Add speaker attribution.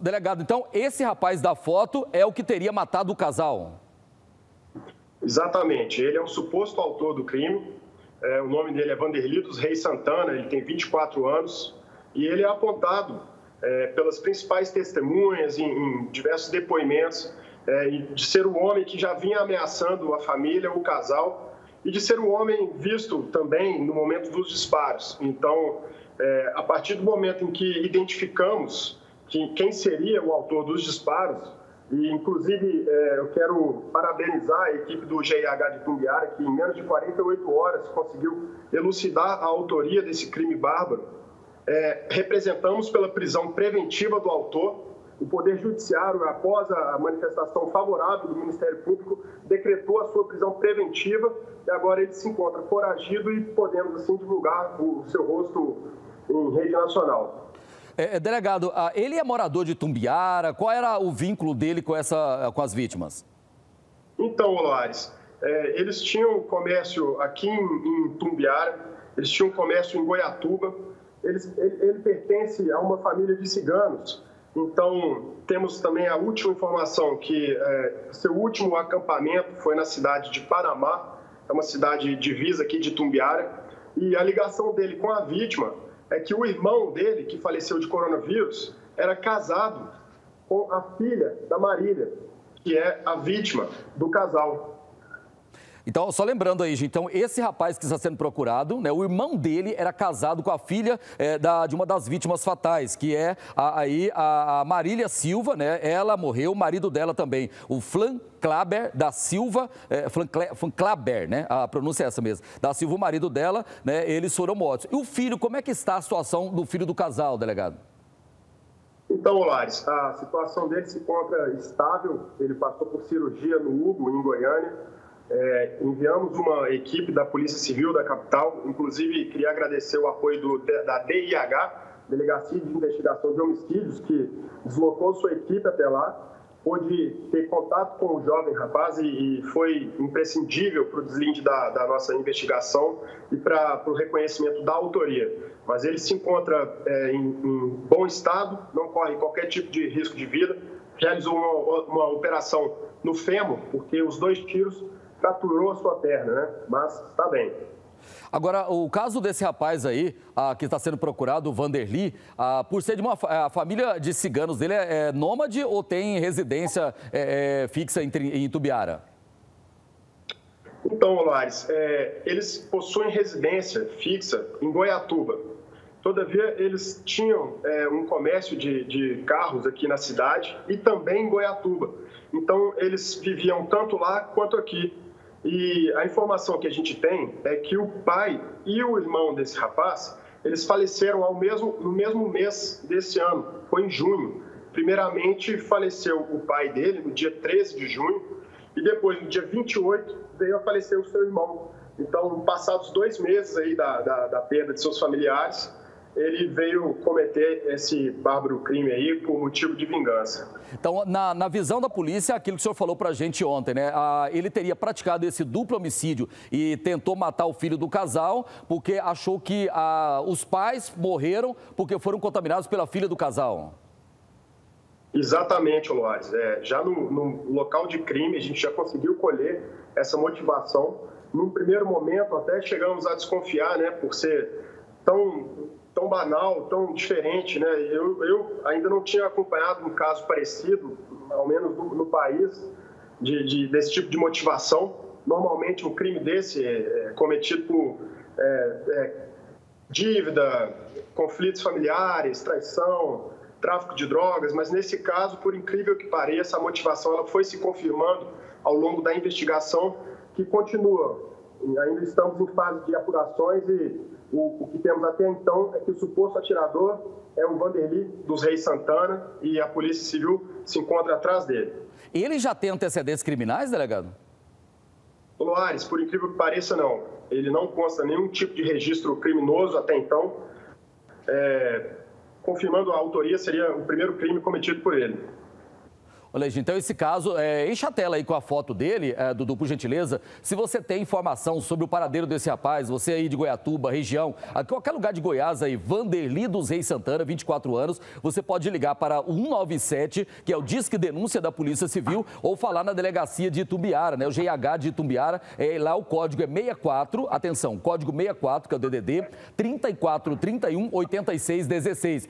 Speaker 1: Delegado, então esse rapaz da foto é o que teria matado o casal?
Speaker 2: Exatamente. Ele é o suposto autor do crime. É, o nome dele é Vanderlei dos Reis Santana, ele tem 24 anos e ele é apontado é, pelas principais testemunhas em, em diversos depoimentos é, de ser o homem que já vinha ameaçando a família, o casal, e de ser o homem visto também no momento dos disparos. Então, é, a partir do momento em que identificamos que, quem seria o autor dos disparos, e inclusive é, eu quero parabenizar a equipe do GIH de Tumbiara, que em menos de 48 horas conseguiu elucidar a autoria desse crime bárbaro. É, representamos pela prisão preventiva do autor. O Poder Judiciário, após a manifestação favorável do Ministério Público, decretou a sua prisão preventiva e agora ele se encontra foragido e podemos assim divulgar o seu rosto em rede nacional.
Speaker 1: É, é, delegado, ele é morador de Tumbiara? Qual era o vínculo dele com, essa, com as vítimas?
Speaker 2: Então, Olares, é, eles tinham comércio aqui em, em, Tumbiara, eles tinham comércio em Goiatuba, eles, ele, ele pertence a uma família de ciganos. Então, temos também a última informação que é, seu último acampamento foi na cidade de Panamá, é uma cidade divisa aqui de Tumbiara, e a ligação dele com a vítima é que o irmão dele, que faleceu de coronavírus, era casado com a filha da Marília, que é a vítima do casal.
Speaker 1: Então, só lembrando aí, gente, então esse rapaz que está sendo procurado, né, o irmão dele era casado com a filha é, da, de uma das vítimas fatais, que é a, aí a, Marília Silva, né? Ela morreu, o marido dela também, o Flan Klaber da Silva, é, Flan, Klaber, né? A pronúncia é essa mesmo. Da Silva, o marido dela, né? Eles foram mortos. E o filho, como é que está a situação do filho do casal, delegado?
Speaker 2: Então, Lares, a situação dele se encontra estável. Ele passou por cirurgia no Hugo, em Goiânia é, enviamos uma equipe da Polícia Civil da capital, inclusive queria agradecer o apoio do, da DIH, Delegacia de Investigação de Homicídios, que deslocou sua equipe até lá, pôde ter contato com o jovem rapaz e, e foi imprescindível para o deslinde da, da, nossa investigação e para o reconhecimento da autoria. Mas ele se encontra é, em, em, bom estado, não corre qualquer tipo de risco de vida, realizou uma, uma operação no fêmur, porque os dois tiros fraturou a sua perna, né? Mas está bem.
Speaker 1: Agora, o caso desse rapaz aí, ah, que está sendo procurado, o Vanderly, ah, por ser de uma a família de ciganos dele, é, é nômade ou tem residência é, é, fixa em, em Tubiara?
Speaker 2: Então, Lares, é, eles possuem residência fixa em Goiatuba. Todavia, eles tinham é, um comércio de, de carros aqui na cidade e também em Goiatuba. Então, eles viviam tanto lá quanto aqui. E a informação que a gente tem é que o pai e o irmão desse rapaz, eles faleceram ao mesmo, no mesmo mês desse ano, foi em junho. Primeiramente, faleceu o pai dele no dia 13 de junho, e depois, no dia 28, veio a falecer o seu irmão. Então, passados dois meses aí da, da, da perda de seus familiares, ele veio cometer esse bárbaro crime aí por motivo de vingança.
Speaker 1: Então, na, na visão da polícia, aquilo que o senhor falou para a gente ontem, né? Ah, ele teria praticado esse duplo homicídio e tentou matar o filho do casal porque achou que ah, os pais morreram porque foram contaminados pela filha do casal.
Speaker 2: Exatamente, Loares. É, já no, no local de crime, a gente já conseguiu colher essa motivação. Num primeiro momento, até chegamos a desconfiar, né, por ser tão tão banal, tão diferente, né? Eu, eu ainda não tinha acompanhado um caso parecido, ao menos no, no país, de, de, desse tipo de motivação. Normalmente um crime desse é, é cometido por é, é, dívida, conflitos familiares, traição, tráfico de drogas, mas nesse caso, por incrível que pareça, a motivação ela foi se confirmando ao longo da investigação que continua. Ainda estamos em fase de apurações e o, o, que temos até então é que o suposto atirador é o Vanderly dos Reis Santana e a Polícia Civil se encontra atrás dele.
Speaker 1: Ele já tem antecedentes criminais, delegado?
Speaker 2: Loares, por incrível que pareça, não. Ele não consta nenhum tipo de registro criminoso até então. É, confirmando a autoria, seria o primeiro crime cometido por ele.
Speaker 1: Olha, então esse caso, é, enche a tela aí com a foto dele, é, Dudu, por gentileza. Se você tem informação sobre o paradeiro desse rapaz, você aí de Goiatuba, região, qualquer lugar de Goiás aí, Vanderli dos Reis Santana, 24 anos, você pode ligar para o 197, que é o Disque Denúncia da Polícia Civil, ou falar na delegacia de Itumbiara, né? O GH de Itumbiara, é, lá o código é 64, atenção, código 64, que é o DDD, 34 31 86 16.